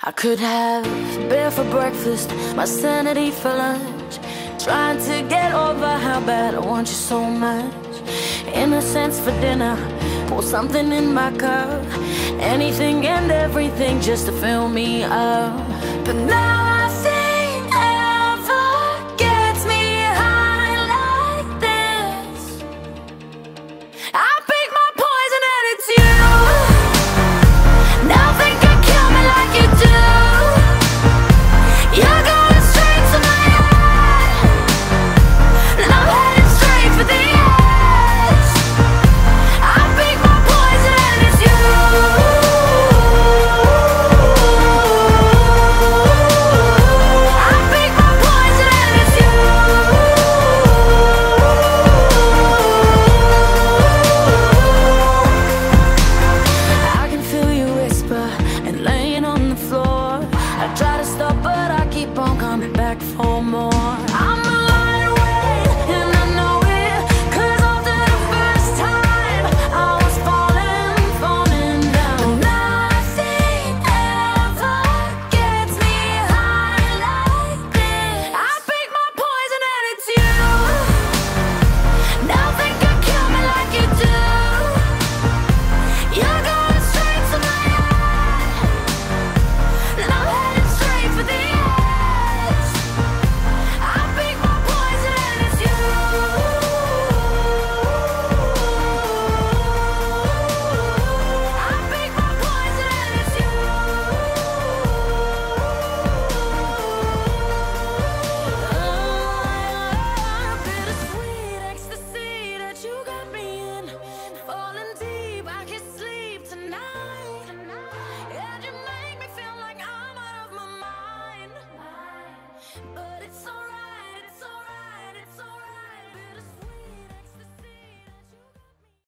I could have beer for breakfast, my sanity for lunch. Trying to get over how bad I want you so much. Innocence for dinner, pour something in my cup. Anything and everything just to fill me up. But nothing for more.